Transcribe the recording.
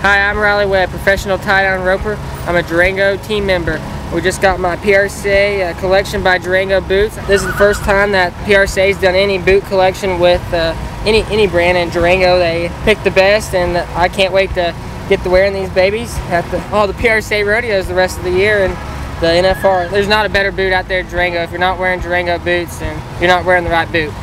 Hi, I'm Riley Webb, professional tie-down roper. I'm a Durango team member. We just got my PRCA uh, collection by Durango Boots. This is the first time that PRCA's done any boot collection with uh, any any brand in Durango. They picked the best, and I can't wait to get to wearing these babies at the, all the PRCA rodeos the rest of the year and the NFR. There's not a better boot out there, Durango. If you're not wearing Durango boots, then you're not wearing the right boot.